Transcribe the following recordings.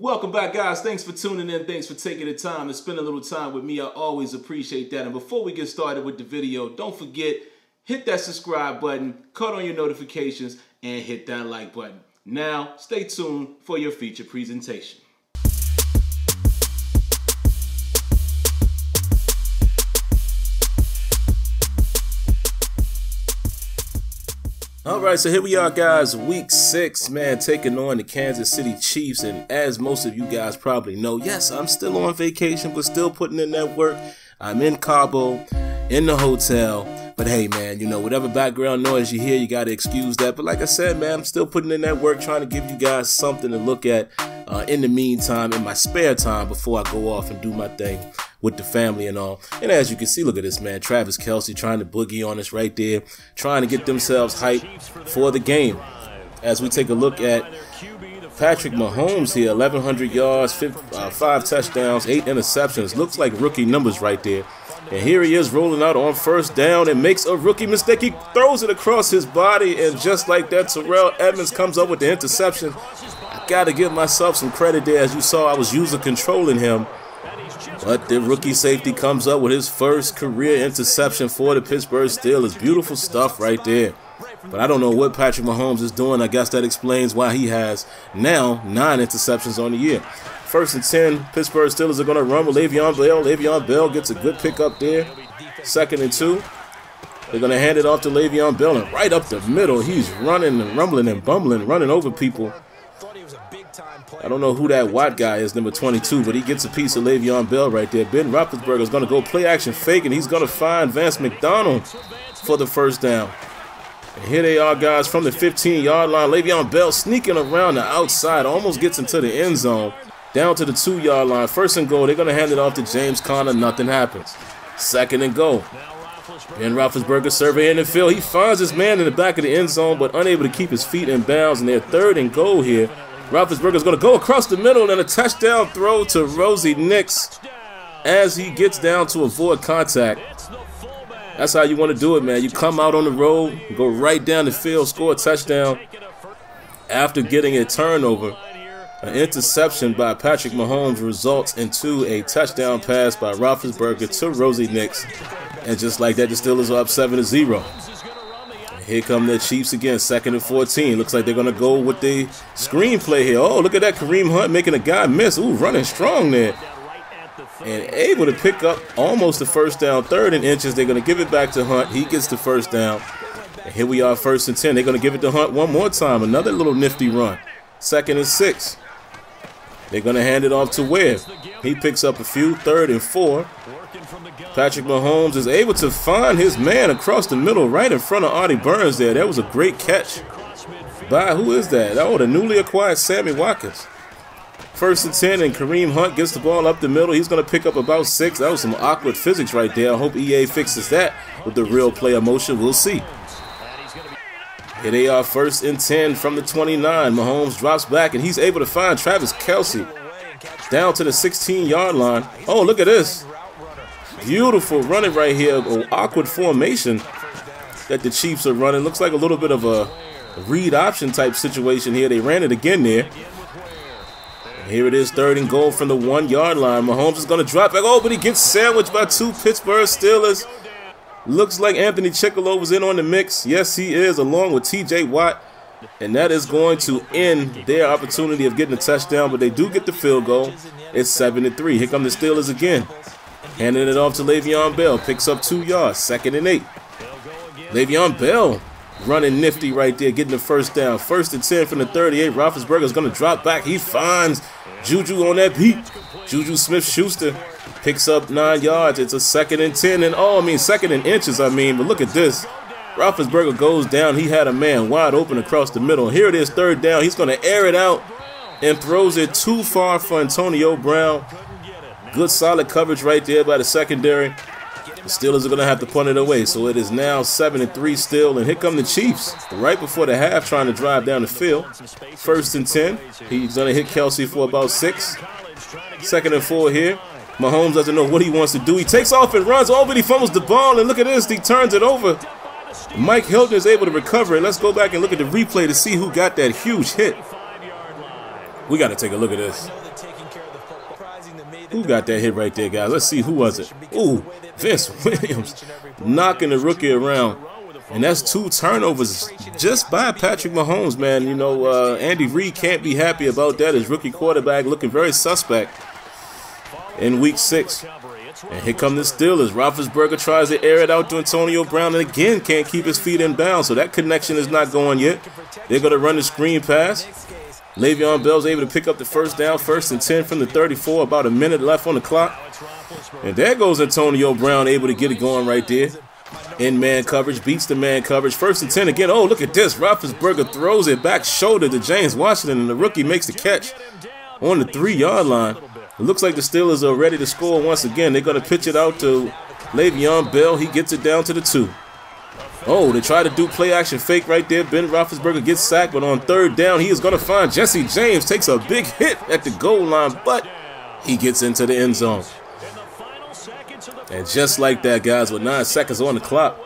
Welcome back, guys. Thanks for tuning in. Thanks for taking the time to spend a little time with me. I always appreciate that. And before we get started with the video, don't forget, hit that subscribe button, cut on your notifications, and hit that like button. Now, stay tuned for your feature presentation. All right, so here we are, guys. Week six, man, taking on the Kansas City Chiefs. And as most of you guys probably know, yes, I'm still on vacation, but still putting in that work. I'm in Cabo, in the hotel. But hey, man, you know, whatever background noise you hear, you got to excuse that. But like I said, man, I'm still putting in that work, trying to give you guys something to look at uh, in the meantime, in my spare time, before I go off and do my thing with the family and all. And as you can see, look at this man, Travis Kelce trying to boogie on us right there, trying to get themselves hyped for the game. As we take a look at Patrick Mahomes here, 1,100 yards, five, uh, five touchdowns, eight interceptions. Looks like rookie numbers right there. And here he is rolling out on first down and makes a rookie mistake. He throws it across his body, and just like that, Terrell Edmunds comes up with the interception. I got to give myself some credit there. As you saw, I was user controlling him. But the rookie safety comes up with his first career interception for the Pittsburgh Steelers. Beautiful stuff right there. But I don't know what Patrick Mahomes is doing. I guess that explains why he has now nine interceptions on the year. First and 10, Pittsburgh Steelers are going to run with Le'Veon Bell. Le'Veon Bell gets a good pick up there. Second and two, they're going to hand it off to Le'Veon Bell. And right up the middle, he's running and rumbling and bumbling, running over people. I don't know who that Watt guy is, number 22, but he gets a piece of Le'Veon Bell right there. Ben Roethlisberger is going to go play action fake, and he's going to find Vance McDonald for the first down. And here they are, guys, from the 15-yard line. Le'Veon Bell sneaking around the outside, almost gets into the end zone. Down to the two-yard line. First and goal. They're going to hand it off to James Conner. Nothing happens. Second and goal. Ben Roethlisberger surveying the field. He finds his man in the back of the end zone, but unable to keep his feet in bounds. And they're third and goal here. Roethlisberger is going to go across the middle and a touchdown throw to Rosie Nix as he gets down to avoid contact. That's how you want to do it, man. You come out on the road, go right down the field, score a touchdown after getting a turnover. An interception by Patrick Mahomes results into a touchdown pass by Roethlisberger to Rosie Nix. And just like that, the Steelers are up 7 to 0. Here come the Chiefs again, second and 14. Looks like they're going to go with the screenplay here. Oh, look at that Kareem Hunt making a guy miss. Ooh, running strong there. And able to pick up almost the first down, third and inches. They're going to give it back to Hunt. He gets the first down. And here we are, first and 10. They're going to give it to Hunt one more time. Another little nifty run. Second and six. They're going to hand it off to Webb. He picks up a few, third and four. Patrick Mahomes is able to find his man across the middle right in front of Artie Burns there. That was a great catch by, who is that? Oh, the newly acquired Sammy Watkins. First and 10, and Kareem Hunt gets the ball up the middle. He's going to pick up about six. That was some awkward physics right there. I hope EA fixes that with the real player motion. We'll see. Here they are, first and 10 from the 29. Mahomes drops back, and he's able to find Travis Kelce down to the 16-yard line. Oh, look at this. Beautiful running right here. An awkward formation that the Chiefs are running. Looks like a little bit of a read option type situation here. They ran it again there. Here it is, third and goal from the one-yard line. Mahomes is going to drop back. Oh, but he gets sandwiched by two Pittsburgh Steelers. Looks like Anthony Chickillo was in on the mix. Yes, he is, along with T.J. Watt. And that is going to end their opportunity of getting a touchdown, but they do get the field goal. It's 7 to 3. Here come the Steelers again. Handing it off to Le'Veon Bell. Picks up two yards. Second and eight. Le'Veon Bell running nifty right there, getting the first down. First and 10 from the 38. Roethlisberger is going to drop back. He finds Juju on that beat. Juju Smith-Schuster picks up nine yards. It's a second and 10. And oh, I mean, second and inches, I mean. But look at this. Roethlisberger goes down. He had a man wide open across the middle. Here it is, third down. He's going to air it out and throws it too far for Antonio Brown. Good solid coverage right there by the secondary. The Steelers are going to have to punt it away. So it is now 7 and 3 still. And here come the Chiefs right before the half trying to drive down the field. First and 10. He's going to hit Kelce for about six. Second and four here. Mahomes doesn't know what he wants to do. He takes off and runs. But he fumbles the ball. And look at this. He turns it over. Mike Hilton is able to recover it. Let's go back and look at the replay to see who got that huge hit. We got to take a look at this. Who got that hit right there, guys? Let's see. Who was it? Ooh, Vince Williams knocking the rookie around. And that's two turnovers just by Patrick Mahomes, man. You know, uh, Andy Reid can't be happy about that. His rookie quarterback looking very suspect in week six. And here come the Steelers. Roethlisberger tries to air it out to Antonio Brown and again can't keep his feet in bounds. So that connection is not going yet. They're going to run the screen pass. Le'Veon Bell's able to pick up the first down, first and 10 from the 34, about a minute left on the clock. And there goes Antonio Brown able to get it going right there in man coverage, beats the man coverage. First and 10 again. Oh, look at this. Roethlisberger throws it back shoulder to James Washington, and the rookie makes the catch on the three yard line. It looks like the Steelers are ready to score once again. They're going to pitch it out to Le'Veon Bell. He gets it down to the two. Oh, they try to do play action fake right there. Ben Roethlisberger gets sacked, but on third down, he is going to find Jesse James. Takes a big hit at the goal line, but he gets into the end zone. And just like that, guys, with nine seconds on the clock,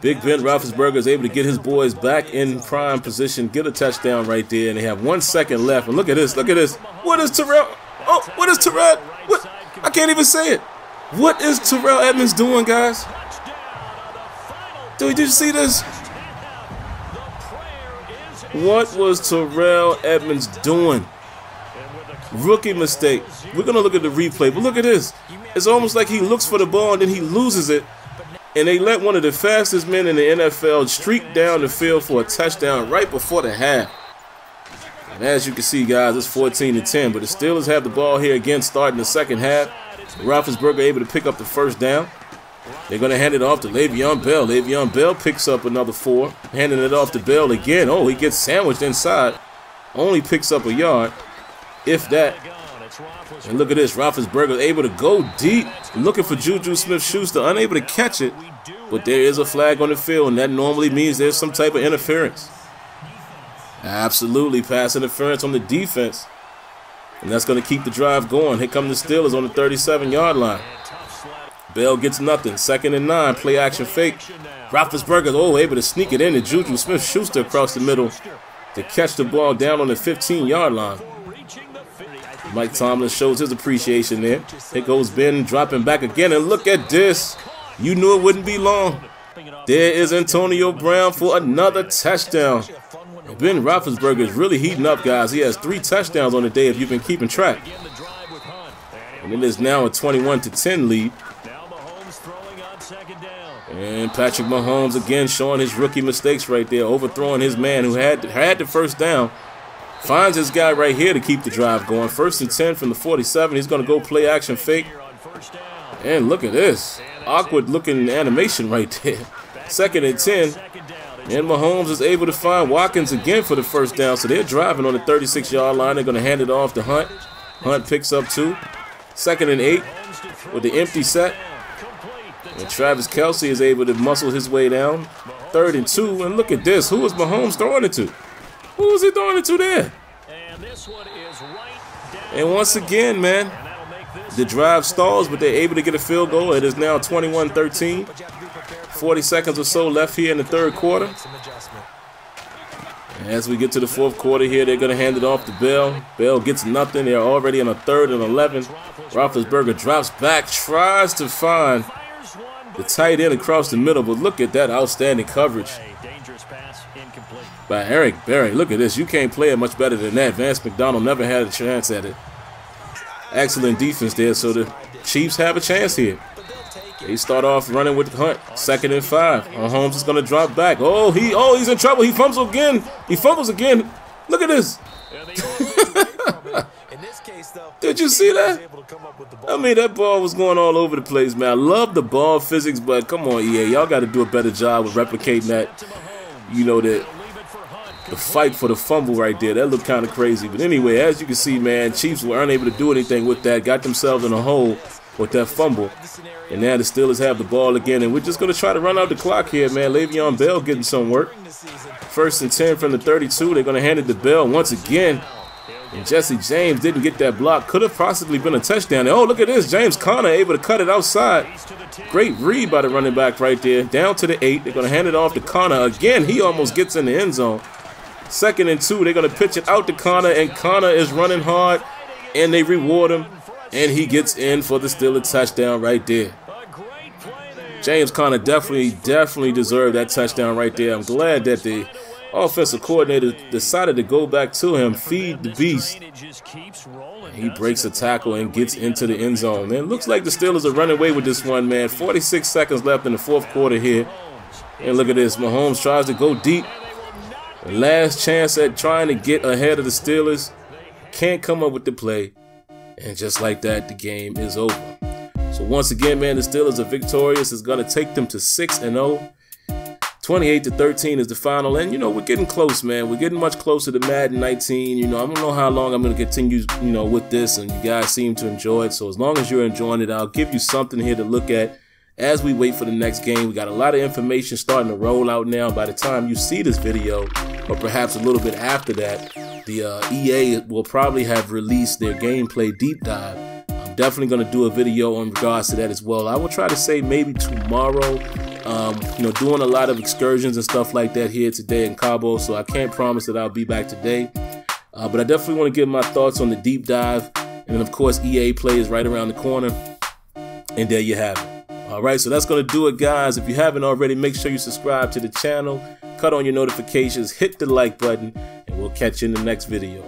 Big Ben Roethlisberger is able to get his boys back in prime position, get a touchdown right there, and they have one second left. And look at this, look at this. What is Terrell? Oh, what is Terrell? What? I can't even say it. What is Terrell Edmunds doing, guys? Dude, did you see this? What was Terrell Edmunds doing? Rookie mistake. We're going to look at the replay, but look at this. It's almost like he looks for the ball and then he loses it. And they let one of the fastest men in the NFL streak down the field for a touchdown right before the half. And as you can see, guys, it's 14 to 10. But the Steelers have the ball here again starting the second half. Roethlisberger able to pick up the first down. They're going to hand it off to Le'Veon Bell. Le'Veon Bell picks up another four. Handing it off to Bell again. Oh, he gets sandwiched inside. Only picks up a yard, if that. And look at this, Roethlisberger able to go deep, looking for Juju Smith-Schuster, unable to catch it. But there is a flag on the field, and that normally means there's some type of interference. Absolutely, pass interference on the defense. And that's going to keep the drive going. Here come the Steelers on the 37-yard line. Bell gets nothing. Second and nine. Play action fake. Roethlisberger, oh, able to sneak it in to Juju Smith-Schuster across the middle to catch the ball down on the 15-yard line. Mike Tomlin shows his appreciation there. Here goes Ben dropping back again, and look at this. You knew it wouldn't be long. There is Antonio Brown for another touchdown. Ben Roethlisberger is really heating up, guys. He has three touchdowns on the day if you've been keeping track. And it is now a 21 to 10 lead. And Patrick Mahomes again showing his rookie mistakes right there, overthrowing his man who had had the first down Finds his guy right here to keep the drive going. First and 10 from the 47. He's going to go play action fake. And look at this. Awkward looking animation right there. Second and 10. And Mahomes is able to find Watkins again for the first down. So they're driving on the 36 yard line. They're going to hand it off to Hunt. Hunt picks up two. Second and eight with the empty set. And Travis Kelce is able to muscle his way down. Third and two. And look at this. Who is Mahomes throwing it to? Who is he throwing it to there? And once again, man, the drive stalls, but they're able to get a field goal. It is now 21-13. 40 seconds or so left here in the third quarter. As we get to the fourth quarter here, they're going to hand it off to Bell. Bell gets nothing. They're already in a third and 11. Roethlisberger drops back, tries to find the tight end across the middle, but look at that outstanding coverage by Eric Berry. Look at this. You can't play it much better than that. Vance McDonald never had a chance at it. Excellent defense there. So the Chiefs have a chance here. They start off running with Hunt, second and five. Holmes is going to drop back. Oh, he, oh, he's in trouble. He fumbles again. He fumbles again. Look at this. Did you see that? I mean, that ball was going all over the place, man. I love the ball physics, but come on, EA. Y'all got to do a better job of replicating that. You know, that the fight for the fumble right there. That looked kind of crazy. But anyway, as you can see, man, Chiefs were unable to do anything with that. Got themselves in a hole with that fumble. And now the Steelers have the ball again. And we're just going to try to run out the clock here, man. Le'Veon Bell getting some work. First and 10 from the 32. They're going to hand it to Bell once again. And Jesse James didn't get that block. Could have possibly been a touchdown. oh, look at this. James Conner able to cut it outside. Great read by the running back right there. Down to the eight. They're going to hand it off to Conner. Again, he almost gets in the end zone. Second and two, they're going to pitch it out to Conner, and Conner is running hard, and they reward him And he gets in for the Steelers touchdown right there. James Conner definitely, definitely deserved that touchdown right there. I'm glad that the offensive coordinator decided to go back to him, feed the beast. He breaks a tackle and gets into the end zone. Man, looks like the Steelers are running away with this one, man. 46 seconds left in the fourth quarter here. And look at this. Mahomes tries to go deep. Last chance at trying to get ahead of the Steelers. Can't come up with the play. And just like that, the game is over. So once again, man, the Steelers are victorious. It's going to take them to 6 and 0. 28 to 13 is the final, and you know we're getting close, man. We're getting much closer to Madden 19. You know, I don't know how long I'm going to continue, you know, with this, and you guys seem to enjoy it. So as long as you're enjoying it, I'll give you something here to look at as we wait for the next game. We got a lot of information starting to roll out now. By the time you see this video, or perhaps a little bit after that, the uh, EA will probably have released their gameplay deep dive. I'm definitely going to do a video in regards to that as well. I will try to say maybe tomorrow. Um, you know, doing a lot of excursions and stuff like that here today in Cabo, so I can't promise that I'll be back today. Uh, but I definitely want to give my thoughts on the deep dive. And then, of course, EA Play is right around the corner. And there you have it. All right, so that's going to do it, guys. If you haven't already, make sure you subscribe to the channel, cut on your notifications, hit the like button, and we'll catch you in the next video.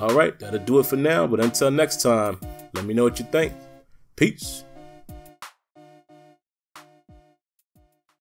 All right, that'll do it for now. But until next time, let me know what you think. Peace.